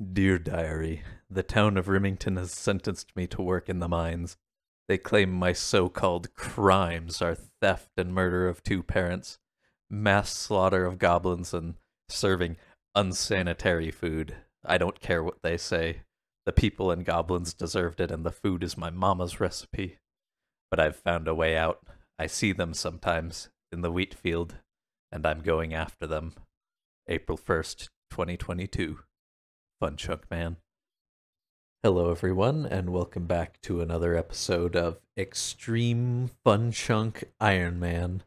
Dear Diary, the town of Rimmington has sentenced me to work in the mines. They claim my so called crimes are theft and murder of two parents, mass slaughter of goblins, and serving unsanitary food. I don't care what they say. The people and goblins deserved it, and the food is my mama's recipe. But I've found a way out. I see them sometimes in the wheat field, and I'm going after them. April 1st, 2022. Fun Chunk Man. Hello, everyone, and welcome back to another episode of Extreme Fun Chunk Iron Man.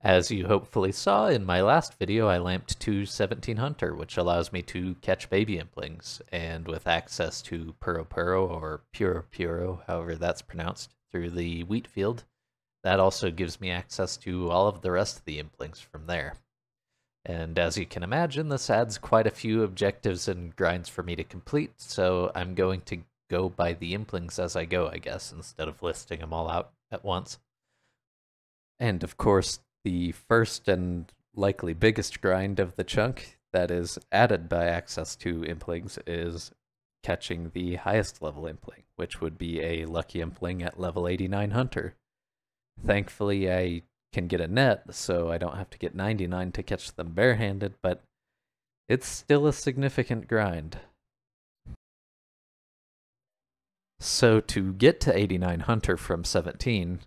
As you hopefully saw in my last video, I lamped to 17 Hunter, which allows me to catch baby implings, and with access to Puro Puro or Puro Puro, however that's pronounced, through the wheat field, that also gives me access to all of the rest of the implings from there. And as you can imagine, this adds quite a few objectives and grinds for me to complete, so I'm going to go by the implings as I go, I guess, instead of listing them all out at once. And of course, the first and likely biggest grind of the chunk that is added by access to implings is catching the highest level impling, which would be a lucky impling at level 89 hunter. Thankfully, I can get a net, so I don't have to get 99 to catch them barehanded, but it's still a significant grind. So to get to 89 Hunter from 17,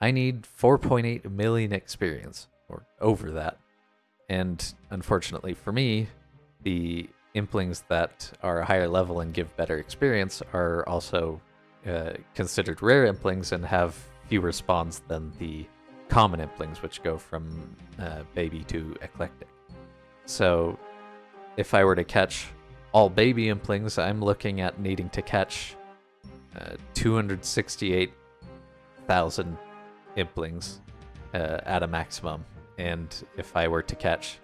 I need 4.8 million experience, or over that. And unfortunately for me, the implings that are higher level and give better experience are also uh, considered rare implings and have fewer spawns than the common implings, which go from uh, baby to eclectic. So if I were to catch all baby implings, I'm looking at needing to catch uh, 268,000 implings uh, at a maximum. And if I were to catch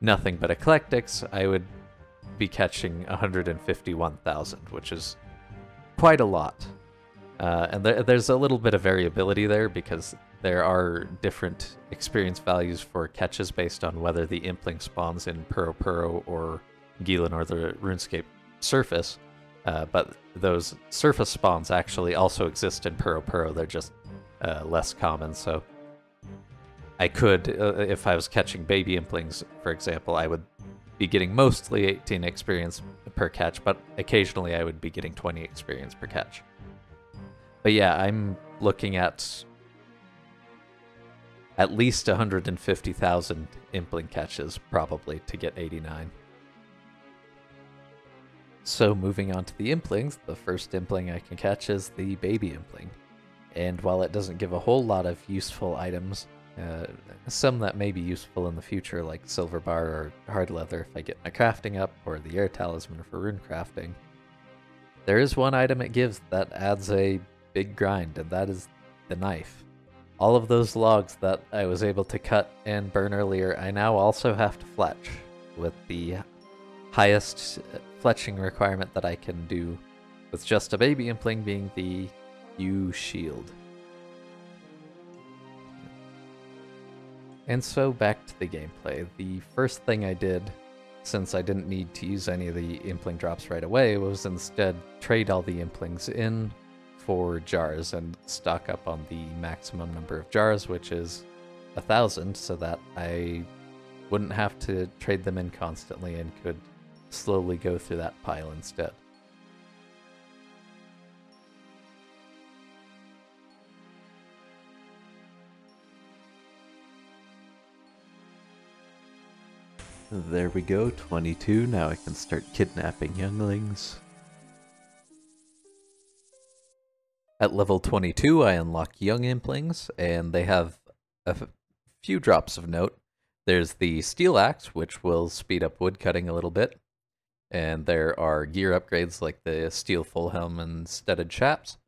nothing but eclectics, I would be catching 151,000, which is quite a lot. Uh, and th there's a little bit of variability there because there are different experience values for catches based on whether the impling spawns in Puro Puro or Gielinor or the RuneScape surface. Uh, but those surface spawns actually also exist in Puro Puro. They're just uh, less common. So I could, uh, if I was catching baby implings, for example, I would be getting mostly 18 experience per catch, but occasionally I would be getting 20 experience per catch. But yeah, I'm looking at at least 150,000 impling catches, probably, to get 89. So moving on to the implings, the first impling I can catch is the baby impling. And while it doesn't give a whole lot of useful items, uh, some that may be useful in the future, like silver bar or hard leather if I get my crafting up, or the air talisman for rune crafting, there is one item it gives that adds a big grind, and that is the knife. All of those logs that I was able to cut and burn earlier, I now also have to fletch, with the highest fletching requirement that I can do with just a baby impling being the Yew Shield. And so back to the gameplay. The first thing I did, since I didn't need to use any of the impling drops right away, was instead trade all the implings in for jars and stock up on the maximum number of jars, which is a thousand, so that I wouldn't have to trade them in constantly and could slowly go through that pile instead. There we go, 22. Now I can start kidnapping younglings. At level 22, I unlock Young Implings, and they have a few drops of note. There's the Steel Axe, which will speed up wood cutting a little bit. And there are gear upgrades like the Steel Full Helm and Studded Chaps.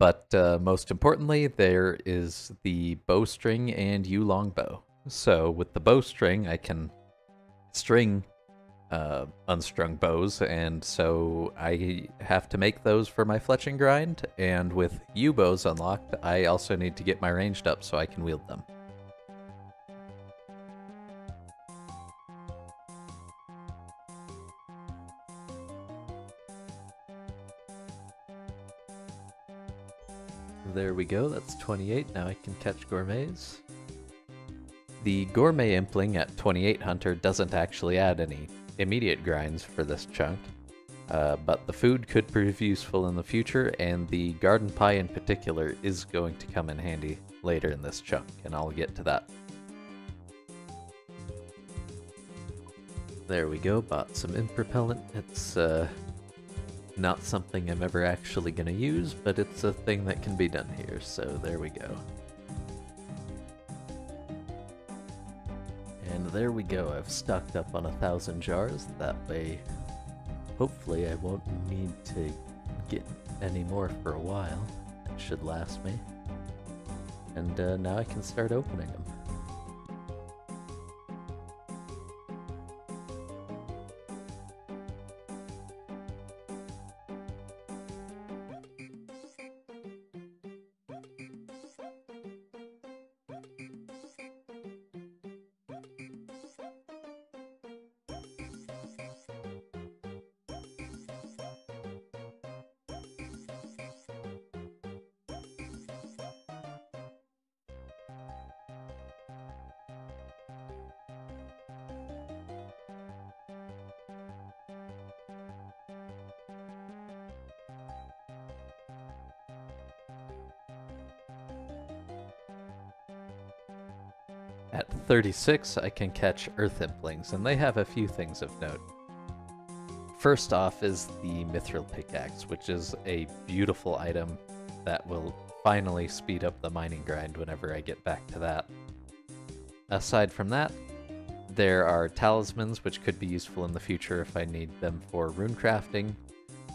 But uh, most importantly, there is the Bowstring and Yew Longbow. So with the Bowstring, I can string uh, unstrung bows, and so I have to make those for my fletching grind. And with yew bows unlocked, I also need to get my ranged up so I can wield them. There we go, that's 28. Now I can catch gourmets. The gourmet impling at 28 hunter doesn't actually add any immediate grinds for this chunk, uh, but the food could prove useful in the future, and the garden pie in particular is going to come in handy later in this chunk, and I'll get to that. There we go, bought some imp repellent. It's uh, not something I'm ever actually going to use, but it's a thing that can be done here, so there we go. There we go, I've stocked up on a thousand jars, that way hopefully I won't need to get any more for a while. It should last me. And uh, now I can start opening them. 36, I can catch Earth Implings, and they have a few things of note. First off is the Mithril Pickaxe, which is a beautiful item that will finally speed up the mining grind whenever I get back to that. Aside from that, there are talismans, which could be useful in the future if I need them for rune crafting.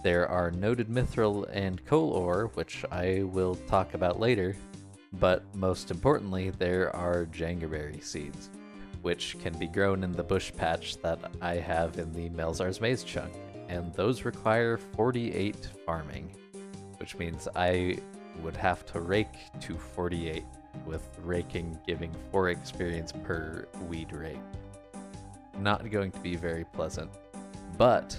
There are noted mithril and coal ore, which I will talk about later, but most importantly, there are jangerberry seeds, which can be grown in the bush patch that I have in the Melzar's Maze chunk, and those require 48 farming, which means I would have to rake to 48, with raking giving 4 experience per weed rake. Not going to be very pleasant, but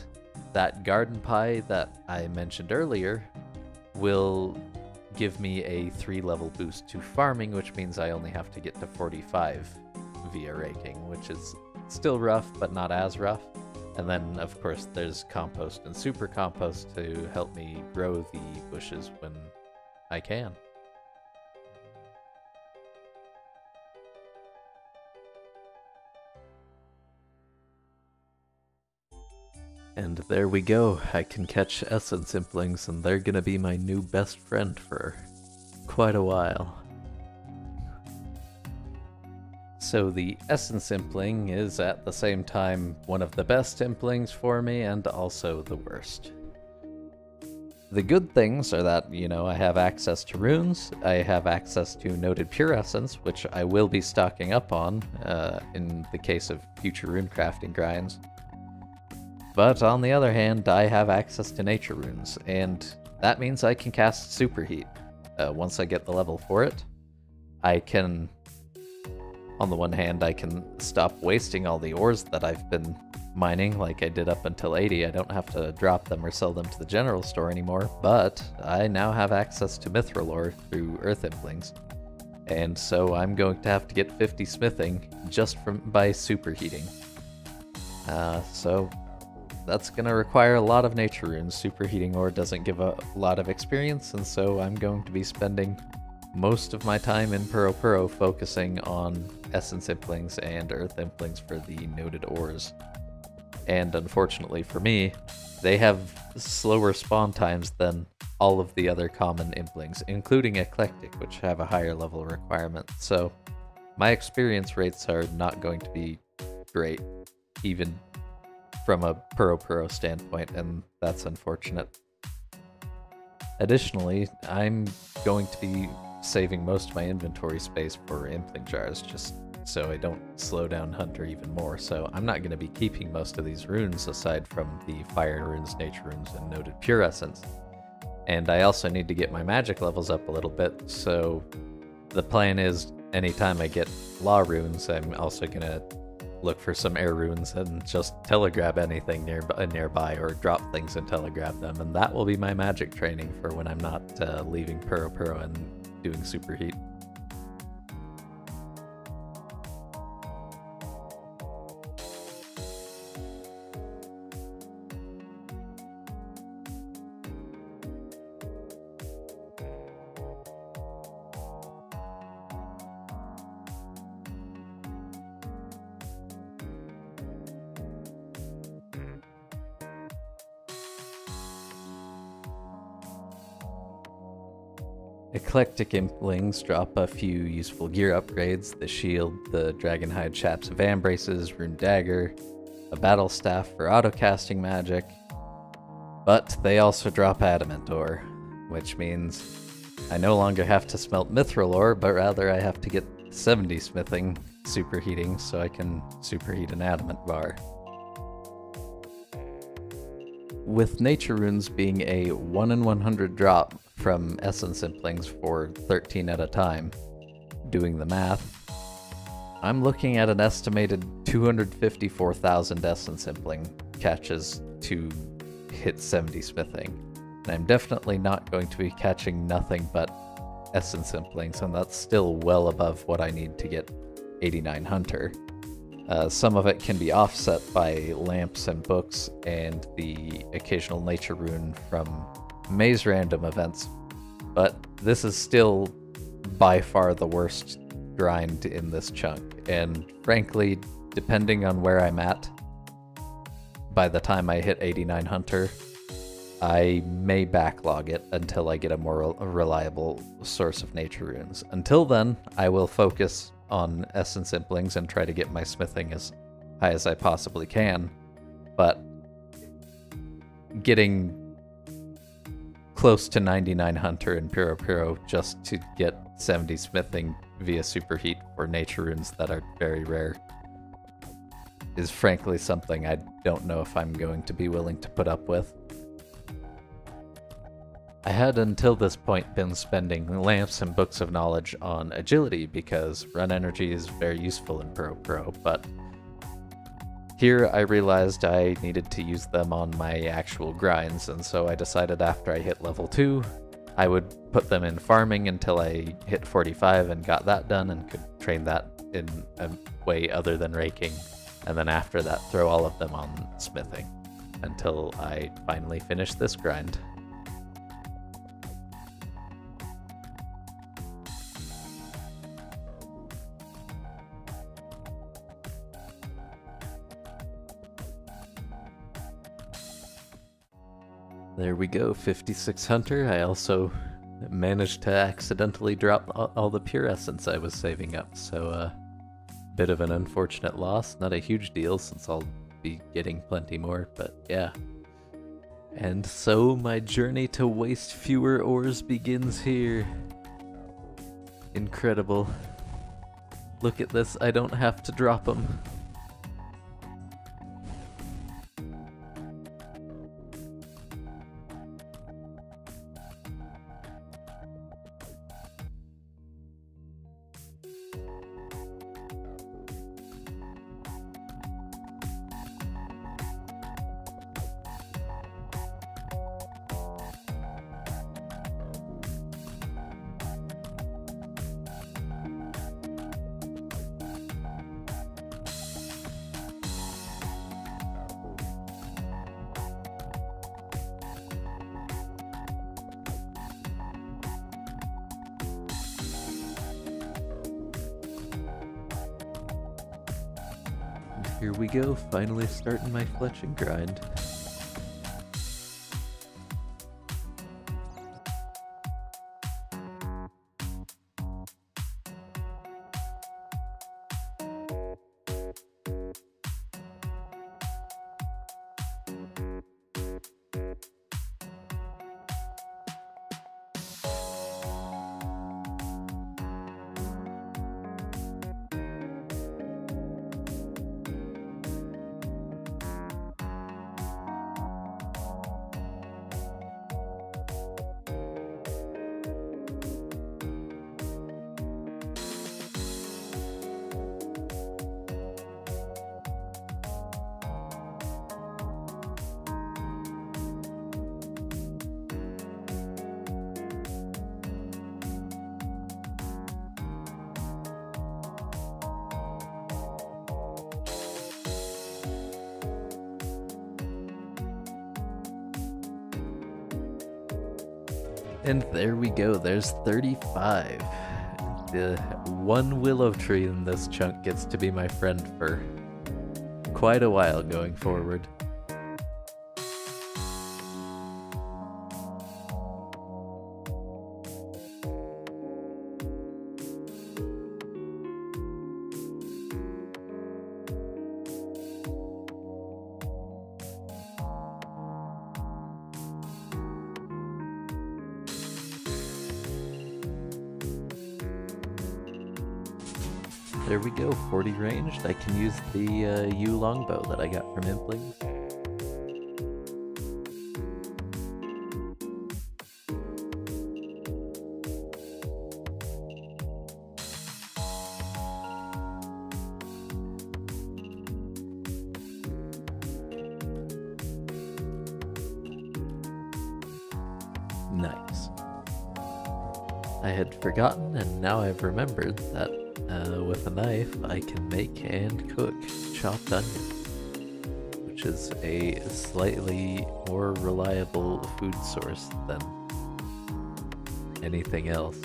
that garden pie that I mentioned earlier will give me a 3 level boost to farming, which means I only have to get to 45 via raking, which is still rough, but not as rough. And then, of course, there's compost and super compost to help me grow the bushes when I can. And there we go, I can catch essence implings and they're gonna be my new best friend for quite a while. So the essence impling is at the same time one of the best implings for me and also the worst. The good things are that, you know, I have access to runes, I have access to noted pure essence, which I will be stocking up on uh, in the case of future rune crafting grinds. But on the other hand, I have access to nature runes, and that means I can cast Superheat. Uh, once I get the level for it, I can... On the one hand, I can stop wasting all the ores that I've been mining like I did up until 80. I don't have to drop them or sell them to the general store anymore, but I now have access to mithril ore through earth implings. And so I'm going to have to get 50 smithing just from by superheating. Uh, so that's going to require a lot of nature runes. Superheating ore doesn't give a lot of experience, and so I'm going to be spending most of my time in Puro Puro focusing on Essence Implings and Earth Implings for the noted ores. And unfortunately for me, they have slower spawn times than all of the other common Implings, including Eclectic, which have a higher level requirement. So my experience rates are not going to be great, even from a Puro Puro standpoint, and that's unfortunate. Additionally, I'm going to be saving most of my inventory space for impling jars, just so I don't slow down Hunter even more. So I'm not going to be keeping most of these runes aside from the fire runes, nature runes, and noted pure essence. And I also need to get my magic levels up a little bit, so the plan is anytime I get law runes, I'm also going to look for some air runes and just telegrab anything near, nearby or drop things and telegrab them. And that will be my magic training for when I'm not uh, leaving Puro Puro and doing superheat. Eclectic Implings drop a few useful gear upgrades the shield, the Dragonhide Chaps of Vambraces, Rune Dagger, a Battle Staff for auto-casting magic, but they also drop Adamant Ore, which means I no longer have to smelt Mithril Ore, but rather I have to get 70 smithing superheating so I can superheat an Adamant bar. With Nature Runes being a 1 in 100 drop from Essence Implings for 13 at a time, doing the math, I'm looking at an estimated 254,000 Essence Impling catches to hit 70 smithing. And I'm definitely not going to be catching nothing but Essence Implings, and that's still well above what I need to get 89 Hunter. Uh, some of it can be offset by lamps and books and the occasional nature rune from maze random events, but this is still by far the worst grind in this chunk, and frankly, depending on where I'm at, by the time I hit 89 Hunter, I may backlog it until I get a more reliable source of nature runes. Until then, I will focus on essence implings and try to get my smithing as high as I possibly can. But getting close to 99 hunter in Puro Puro just to get 70 smithing via superheat for nature runes that are very rare is frankly something I don't know if I'm going to be willing to put up with. I had until this point been spending lamps and books of knowledge on agility because run energy is very useful in Puro Puro, but here I realized I needed to use them on my actual grinds, and so I decided after I hit level 2, I would put them in farming until I hit 45 and got that done and could train that in a way other than raking, and then after that throw all of them on smithing until I finally finish this grind. There we go, 56 Hunter. I also managed to accidentally drop all the pure essence I was saving up, so uh, bit of an unfortunate loss. Not a huge deal since I'll be getting plenty more, but yeah. And so my journey to waste fewer ores begins here. Incredible. Look at this, I don't have to drop them. Here we go, finally starting my fletching grind. And there we go, there's 35. The one willow tree in this chunk gets to be my friend for quite a while going forward. There we go, 40 ranged. I can use the uh, yew longbow that I got from Implings. Nice. I had forgotten and now I've remembered that with a knife, I can make and cook chopped onion, which is a slightly more reliable food source than anything else.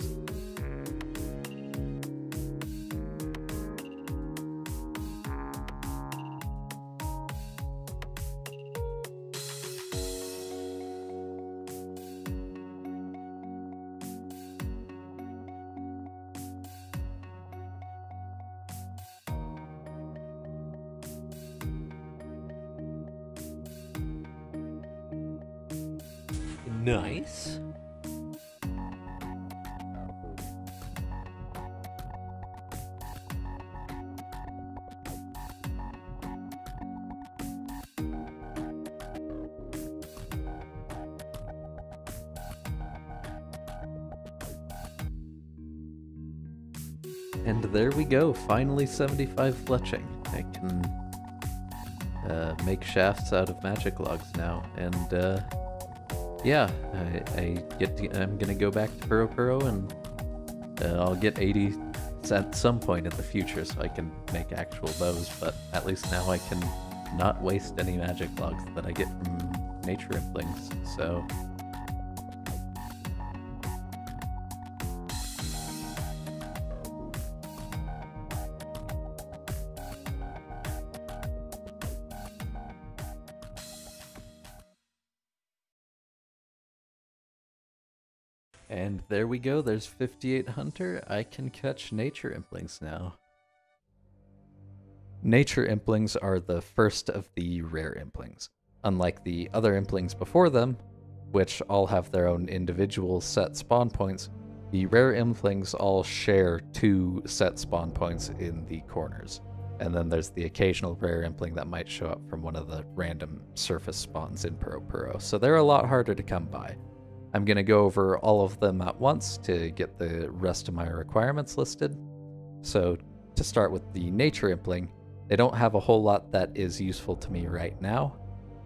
And there we go, finally 75 fletching. I can uh, make shafts out of magic logs now, and uh, yeah, I, I get to, I'm gonna go back to Puro Puro and uh, I'll get 80 at some point in the future so I can make actual bows, but at least now I can not waste any magic logs that I get from nature implings, so... there we go, there's 58 Hunter. I can catch Nature Implings now. Nature Implings are the first of the rare Implings. Unlike the other Implings before them, which all have their own individual set spawn points, the rare Implings all share two set spawn points in the corners. And then there's the occasional rare Impling that might show up from one of the random surface spawns in Puro Puro, so they're a lot harder to come by. I'm going to go over all of them at once to get the rest of my requirements listed. So to start with the nature impling, they don't have a whole lot that is useful to me right now.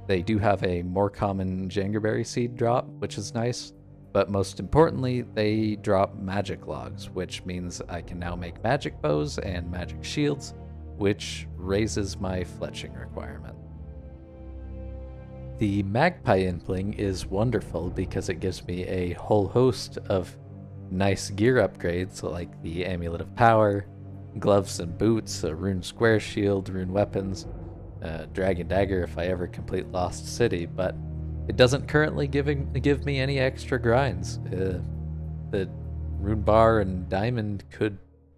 They do have a more common Jangerberry seed drop, which is nice, but most importantly, they drop magic logs, which means I can now make magic bows and magic shields, which raises my fletching requirement. The Magpie Impling is wonderful because it gives me a whole host of nice gear upgrades like the Amulet of Power, gloves and boots, a rune square shield, rune weapons, uh, dragon dagger if I ever complete Lost City, but it doesn't currently giving, give me any extra grinds. Uh, the rune bar and diamond could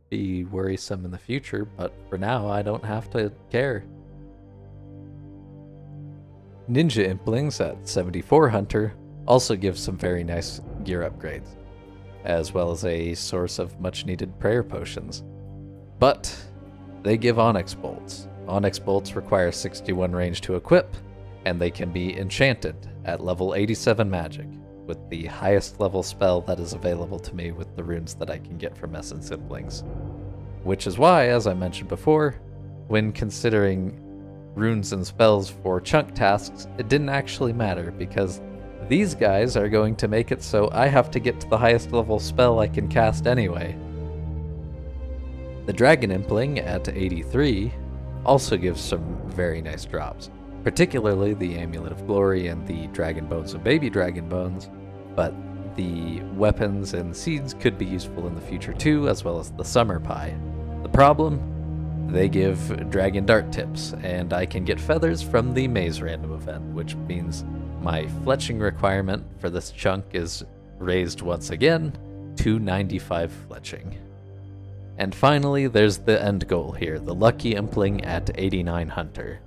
be worrisome in the future, but for now I don't have to care. Ninja Implings at 74 Hunter also gives some very nice gear upgrades, as well as a source of much needed prayer potions. But they give Onyx Bolts. Onyx Bolts require 61 range to equip, and they can be enchanted at level 87 magic, with the highest level spell that is available to me with the runes that I can get from Essence Implings. Which is why, as I mentioned before, when considering runes and spells for chunk tasks, it didn't actually matter because these guys are going to make it so I have to get to the highest level spell I can cast anyway. The Dragon Impling at 83 also gives some very nice drops, particularly the Amulet of Glory and the Dragon Bones of Baby Dragon Bones, but the weapons and seeds could be useful in the future too, as well as the summer pie. The problem? They give dragon dart tips, and I can get feathers from the maze random event, which means my fletching requirement for this chunk is raised once again to 95 fletching. And finally, there's the end goal here, the Lucky Impling at 89 Hunter.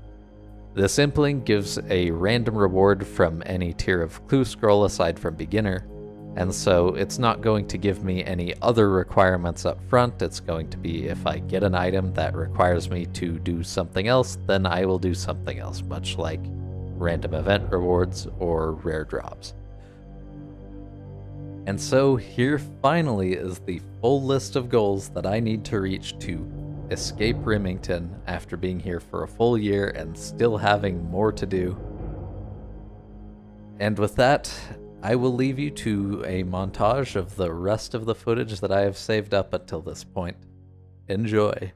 This Impling gives a random reward from any tier of clue scroll aside from beginner, and so it's not going to give me any other requirements up front. It's going to be if I get an item that requires me to do something else, then I will do something else, much like random event rewards or rare drops. And so here finally is the full list of goals that I need to reach to escape Rimmington after being here for a full year and still having more to do. And with that, I will leave you to a montage of the rest of the footage that I have saved up until this point. Enjoy.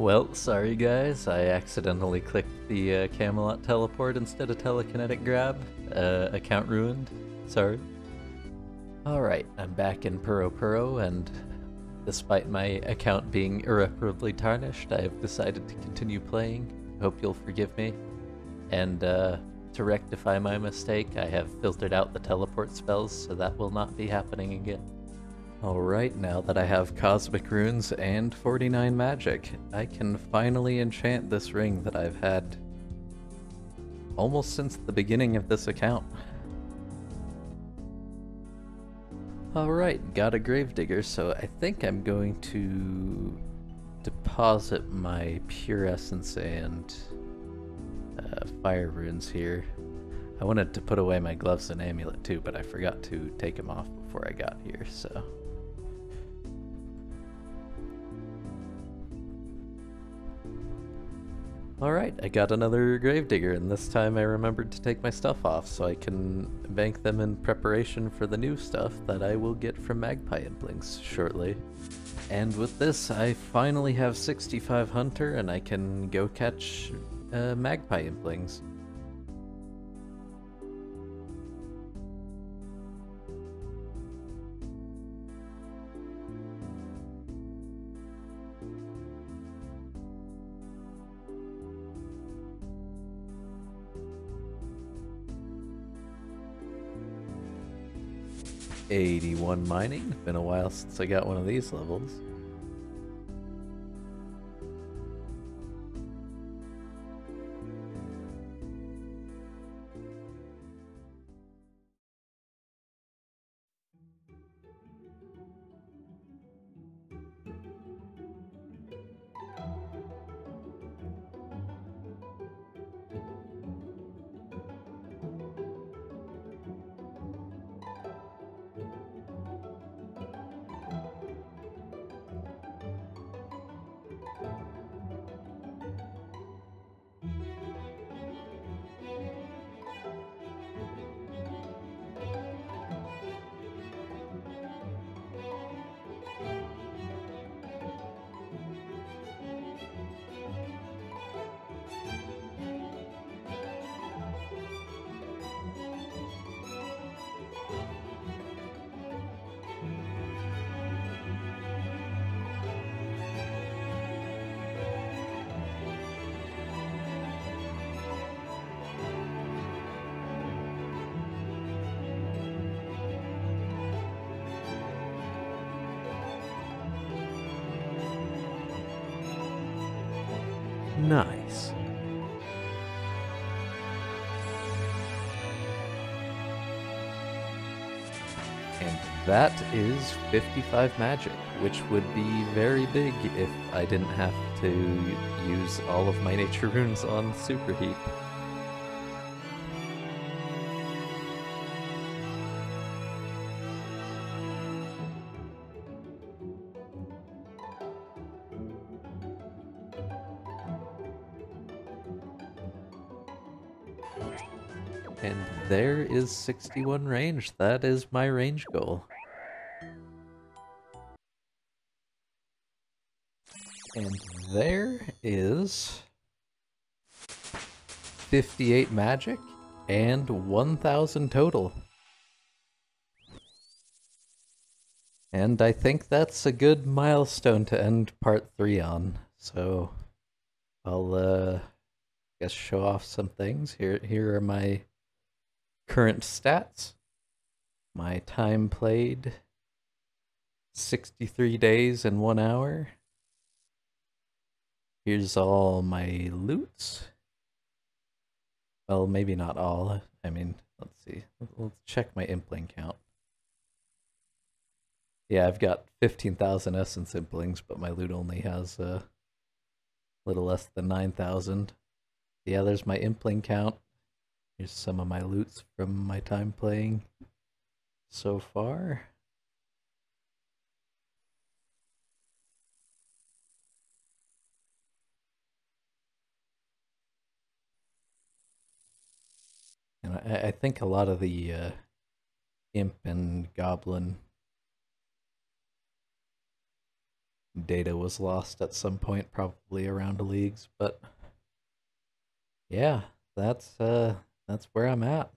Well, sorry guys, I accidentally clicked the uh, Camelot teleport instead of telekinetic grab. Uh, account ruined. Sorry. Alright, I'm back in Puro Puro, and despite my account being irreparably tarnished, I have decided to continue playing. Hope you'll forgive me. And uh, to rectify my mistake, I have filtered out the teleport spells, so that will not be happening again. Alright, now that I have Cosmic Runes and 49 Magic, I can finally enchant this ring that I've had almost since the beginning of this account. Alright, got a Gravedigger, so I think I'm going to deposit my Pure Essence and uh, Fire Runes here. I wanted to put away my gloves and amulet too, but I forgot to take them off before I got here, so... Alright, I got another gravedigger, and this time I remembered to take my stuff off so I can bank them in preparation for the new stuff that I will get from Magpie Implings shortly. And with this, I finally have 65 Hunter, and I can go catch uh, Magpie Implings. 81 mining. Been a while since I got one of these levels. 55 magic, which would be very big if I didn't have to use all of my nature runes on Superheat. And there is 61 range. That is my range goal. And there is 58 magic and 1000 total. And I think that's a good milestone to end part 3 on. So I'll uh guess show off some things. Here here are my current stats. My time played 63 days and 1 hour. Here's all my loots. Well, maybe not all. I mean, let's see. Let's check my impling count. Yeah, I've got 15,000 essence implings, but my loot only has a little less than 9,000. Yeah, there's my impling count. Here's some of my loots from my time playing so far. And I, I think a lot of the uh, imp and goblin data was lost at some point, probably around leagues, but yeah, that's uh that's where I'm at.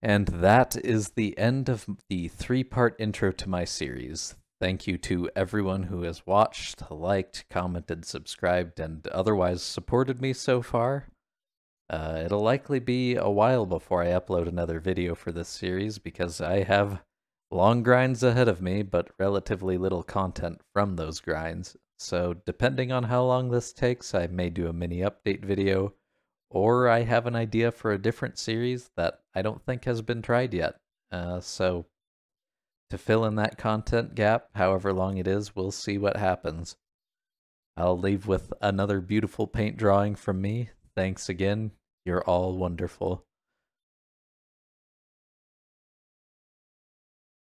And that is the end of the three-part intro to my series. Thank you to everyone who has watched, liked, commented, subscribed, and otherwise supported me so far. Uh, it'll likely be a while before I upload another video for this series because I have long grinds ahead of me, but relatively little content from those grinds. So depending on how long this takes, I may do a mini update video, or I have an idea for a different series that I don't think has been tried yet. Uh, so to fill in that content gap, however long it is, we'll see what happens. I'll leave with another beautiful paint drawing from me. Thanks again. You're all wonderful.